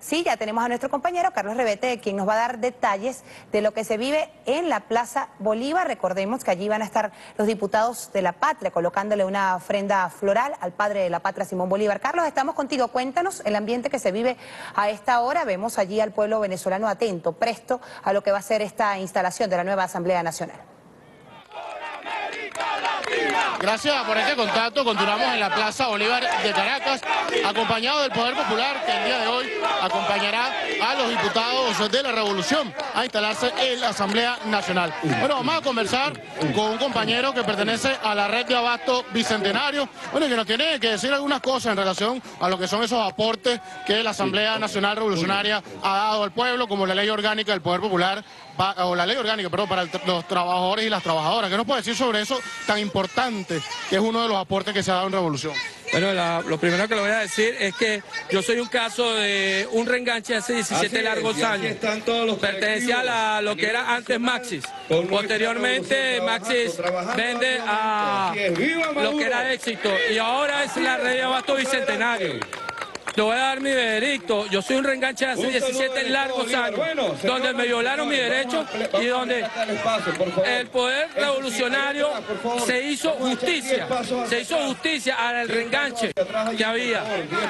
Sí, ya tenemos a nuestro compañero Carlos Rebete, quien nos va a dar detalles de lo que se vive en la Plaza Bolívar. Recordemos que allí van a estar los diputados de la patria colocándole una ofrenda floral al padre de la patria, Simón Bolívar. Carlos, estamos contigo. Cuéntanos el ambiente que se vive a esta hora. Vemos allí al pueblo venezolano atento, presto a lo que va a ser esta instalación de la nueva Asamblea Nacional. Gracias por este contacto. Continuamos en la Plaza Bolívar de Caracas, acompañado del Poder Popular, que el día de hoy acompañará a los diputados de la Revolución a instalarse en la Asamblea Nacional. Bueno, vamos a conversar con un compañero que pertenece a la red de abasto bicentenario, bueno, y que nos tiene que decir algunas cosas en relación a lo que son esos aportes que la Asamblea Nacional Revolucionaria ha dado al pueblo, como la ley orgánica del Poder Popular, o la ley orgánica, perdón, para los trabajadores y las trabajadoras. ¿Qué nos puede decir sobre eso tan importante que es uno de los aportes que se ha dado en Revolución? Bueno, lo primero que le voy a decir es que yo soy un caso de un reenganche hace 17 largos años. Pertenecía a lo que era antes Maxis. Posteriormente Maxis vende a lo que era éxito y ahora es la red de abasto bicentenario. Le voy a dar mi veredicto. Yo soy un reenganche de hace 17 largos años, donde me violaron mi derecho y donde el poder revolucionario se hizo justicia, se hizo justicia al reenganche que había.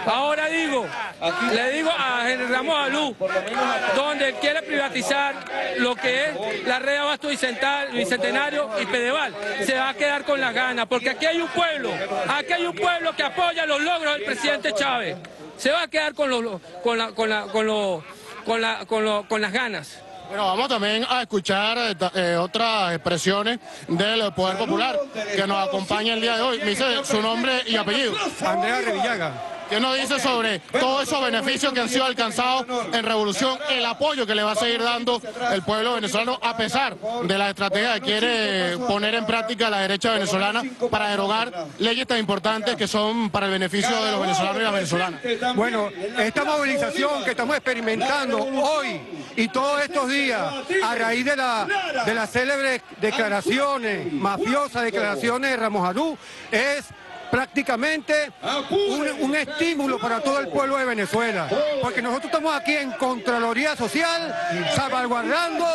Ahora digo, le digo a General Ramos Alú, donde quiere privatizar lo que es la red abasto bicentenario y Pedeval, se va a quedar con las ganas, porque aquí hay un pueblo, aquí hay un pueblo que apoya los logros del presidente Chávez se va a quedar con, con, con, las ganas. Bueno, vamos también a escuchar eh, eh, otras expresiones del Poder Popular que nos acompaña el día de hoy. Me dice su nombre y apellido. Andrea Revillaga. ¿Qué nos dice sobre todos esos beneficios que han sido alcanzados en Revolución, el apoyo que le va a seguir dando el pueblo venezolano a pesar de la estrategia que quiere poner en práctica la derecha venezolana para derogar leyes tan importantes que son para el beneficio de los venezolanos y las venezolanas? Bueno, esta movilización que estamos experimentando hoy y todos estos días a raíz de, la, de las célebres declaraciones, mafiosas declaraciones de Ramos Arú, es prácticamente un, estímulo para todo el pueblo de Venezuela, porque nosotros estamos aquí en Contraloría Social, salvaguardando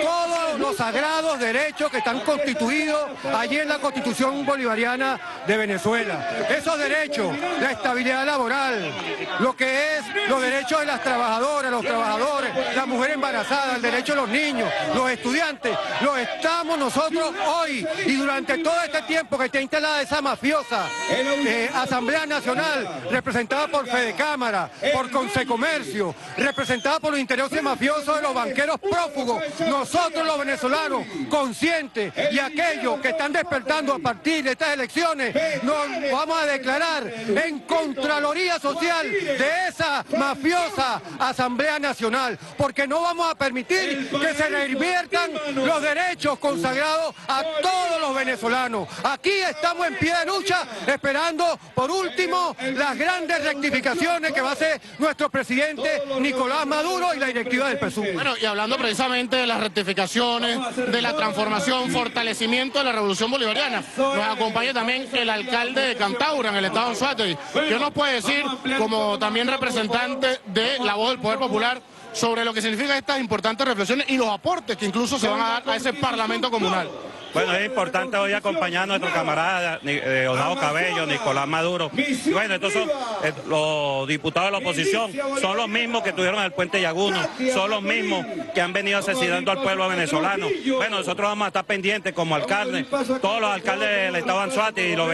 todos los sagrados derechos que están constituidos allí en la Constitución Bolivariana de Venezuela. Esos derechos, la estabilidad laboral, lo que es los derechos de las trabajadoras, los trabajadores, la mujer embarazada, el derecho de los niños, los estudiantes, lo estamos nosotros hoy y durante todo este tiempo que está instalada esa mafiosa eh, Asamblea Nacional, representada por Fede Cámara, por Consecomercio, representada por los intereses mafiosos de los banqueros prófugos, nosotros los venezolanos, conscientes y aquellos que están despertando a partir de estas elecciones, nos vamos a declarar en Contraloría Social de esa mafiosa Asamblea Nacional, porque no vamos a permitir que se reviertan los derechos consagrados a todos los venezolanos. Aquí estamos en pie de lucha esperando por último las grandes rectificaciones que va a hacer nuestro presidente Nicolás Maduro y la directiva del PSUV. Bueno, y hablando precisamente de las rectificaciones, de la transformación, fortalecimiento de la revolución bolivariana, nos acompaña también el alcalde de Cantaura en el estado de Anzuategui. ¿Qué nos puede decir como también representante de la voz del Poder Popular sobre lo que significan estas importantes reflexiones y los aportes que incluso se van a dar a ese Parlamento comunal? Bueno, es importante hoy acompañar a nuestro camarada eh, Cabello, Nicolás Maduro. bueno, estos son eh, los diputados de la oposición, son los mismos que tuvieron el puente Yaguno, son los mismos que han venido asesinando al pueblo venezolano. Bueno, nosotros vamos a estar pendientes como alcaldes, todos los alcaldes del Estado de Anzuati y los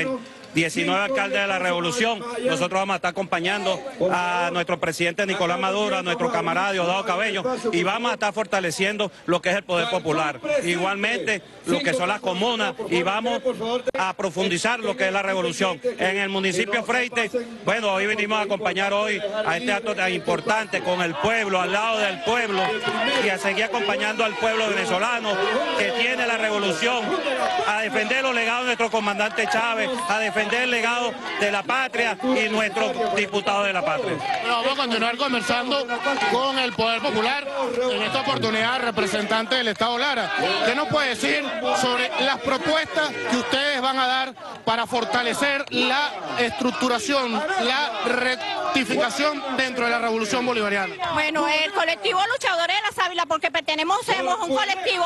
19 alcaldes de la revolución. Nosotros vamos a estar acompañando a nuestro presidente Nicolás Maduro, a nuestro camarada Diosdado Cabello y vamos a estar fortaleciendo lo que es el poder popular. Igualmente lo que son las comunas y vamos a profundizar lo que es la revolución. En el municipio Freite, bueno, hoy venimos a acompañar hoy a este acto tan importante con el pueblo, al lado del pueblo y a seguir acompañando al pueblo venezolano que tiene la revolución, a defender los legados de nuestro comandante Chávez, a defender defender el legado de la patria y nuestros diputados de la patria. Bueno, vamos a continuar conversando con el Poder Popular, en esta oportunidad representante del Estado Lara. ¿Qué nos puede decir sobre las propuestas que ustedes van a dar para fortalecer la estructuración, la rectificación dentro de la revolución bolivariana? Bueno, el colectivo Luchadores porque pertenecemos a un colectivo,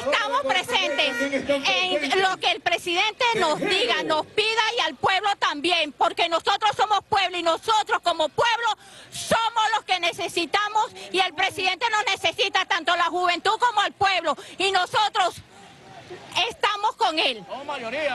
estamos presentes en lo que el presidente nos diga, nos pida y al pueblo también, porque nosotros somos pueblo y nosotros como pueblo somos los que necesitamos y el presidente nos necesita tanto la juventud como al pueblo. Y nosotros con él.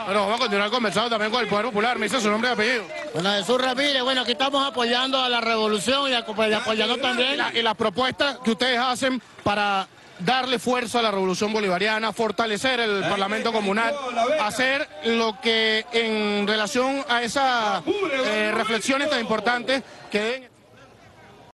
Bueno, vamos a continuar conversando también con el Poder Popular. Me dice su nombre y apellido. Bueno, Jesús Ramírez, bueno, aquí estamos apoyando a la revolución y apoyando también. Y las propuestas que ustedes hacen para darle fuerza a la revolución bolivariana, fortalecer el Parlamento Comunal, hacer lo que en relación a esas eh, reflexiones tan importantes que den...